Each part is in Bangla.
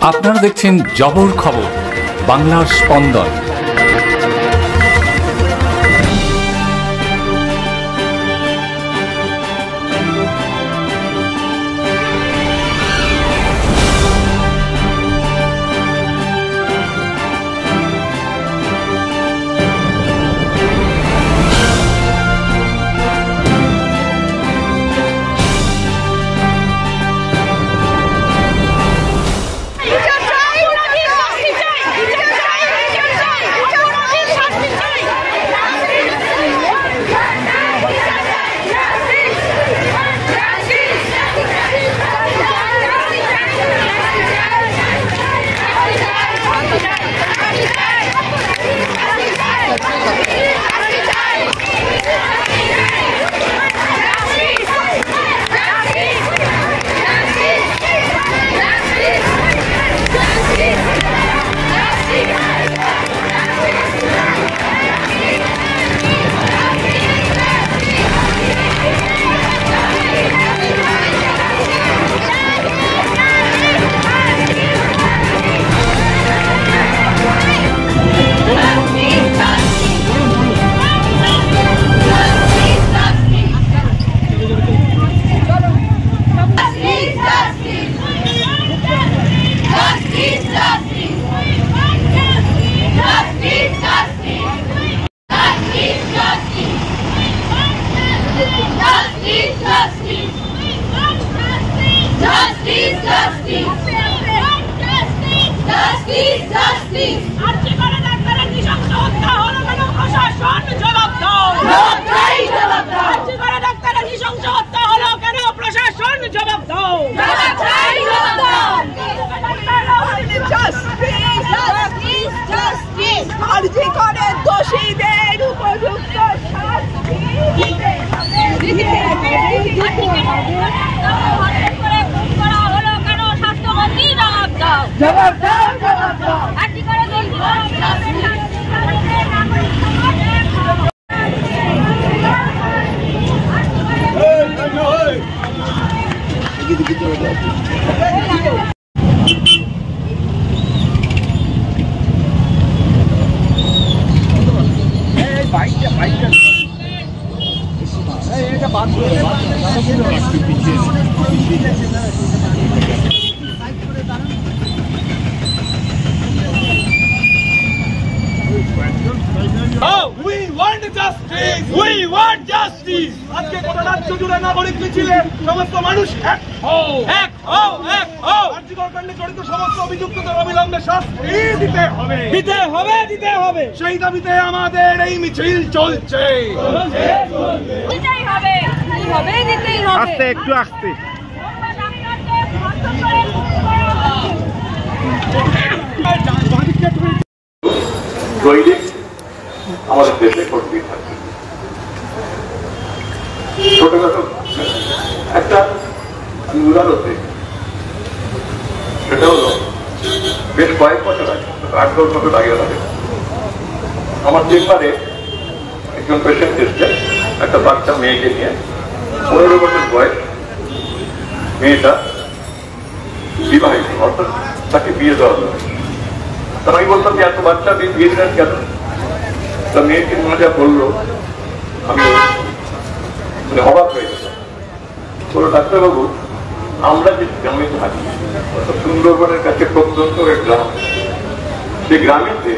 আপনারা দেখছেন জবর খবর বাংলার স্পন্দন। জবাব দাও। আর্জি করে দোষীদের উপযুক্ত শাস্তি দিতে হবে, দিতে হবে, দিতে হবে। জবাব দাও। জবাব আজকে গোটা রাজ্য জুড়ে নাগরিক মিছিলে সমস্ত মানুষ এক হও। এক হও এক হও। জড়িত সমস্ত অভিযুক্তদের অবিলম্বে শাস্তি দিতে হবে। দিতে হবে দিতে হবে। সেই দাবিতে আমাদের এই মিছিল চলছে। আস্তে একটু আস্তে। দৈনিক আমাদের দেশে ঘটতেই থাকে ছোটখাটো একটা আমি উদাহরণ দিই সেটা হলো বেশ কয়েক বছর আগে আট দশ বছর আগে হবে আমার চেম্বারে একজন পেশেন্ট এসছে একটা বাচ্চা মেয়েকে নিয়ে। পনেরো বছর বয়স, মেয়েটা বিবাহিত, অর্থাৎ তাকে বিয়ে দেওয়া হবে তা আমি বলতাম যে, এত বাচ্চা বিয়ে বিয়ে দিলেন কেন? তা মেয়েটি মজা বলল, আমি মানে অবাক হয়ে গেলাম। ডাক্তারবাবু, আমরা যে গ্রামে থাকি, অর্থাৎ সুন্দরবনের কাছে প্রত্যন্ত এক গ্রাম সেই গ্রামেতে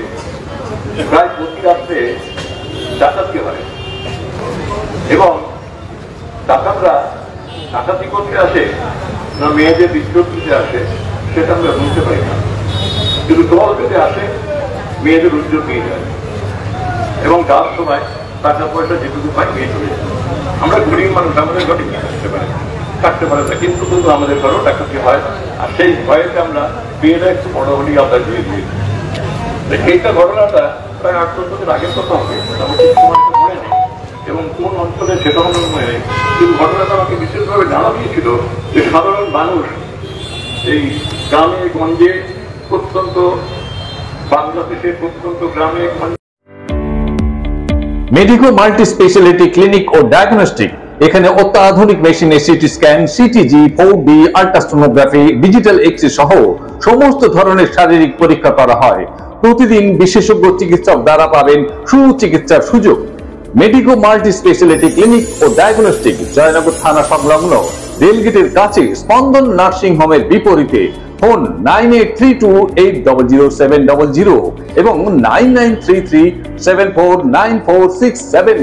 প্রায় প্রতি রাত্রে ডাকাতি হয় এবং ডাকাতি করতে আসে না মেয়েদের বিদ্যুৎ দিতে আসে, সেটা আমরা বুঝতে পারি না। কিন্তু দল পেতে আসে, মেয়েদের উদ্যোগ নিয়ে যায়। এবং যাওয়ার সময় টাকা পয়সা যেটুকু পাই নিয়ে চলে আমরা গরিব মানুষ, আমাদের ঘরে নিয়ে আসতে পারি? কাটতে পারে না, কিন্তু কিন্তু আমাদের ঘরেও ডাকাতি হয়। আর সেই ভয়েতে আমরা বিয়েটা একটু বড় হলেই আমরা দিয়ে দিই এইটা ঘটনাটা প্রায় আট দশ বছর আগের কথা হবে। এবং কোন অঞ্চলে সেটা কিন্তু ঘটনাটা আমাকে বিশেষভাবে জানা দিয়েছিল যে সাধারণ মানুষ এই গ্রামে, গঞ্জে, প্রত্যন্ত বাংলাদেশের প্রত্যন্ত গ্রামে মেডিকো মাল্টি স্পেশালিটি ক্লিনিক ও ডায়াগনস্টিক এখানে অত্যাধুনিক মেশিনে CT scan, CTG four D ultrasonography digital X সহ সমস্ত ধরনের শারীরিক পরীক্ষা করা হয়। প্রতিদিন বিশেষজ্ঞ চিকিৎসক দ্বারা পাবেন সুচিকিৎসার সুযোগ। মেডিকো মাল্টি স্পেশালিটি ক্লিনিক ও ডায়াগনস্টিক জয়নগর থানা সংলগ্ন রেলগেটের কাছে স্পন্দন নার্সিং হোমের বিপরীতে phone nine eight three two eight double zero seven double zero এবং nine nine three three seven four nine four six seven.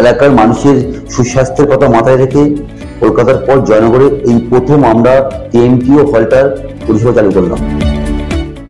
এলাকার মানুষের সুস্বাস্থ্যের কথা মাথায় রেখে কলকাতার পর জয়নগরে এই প্রথম আমরা টিএমটিও হলটার পরিষেবা চালু করলাম।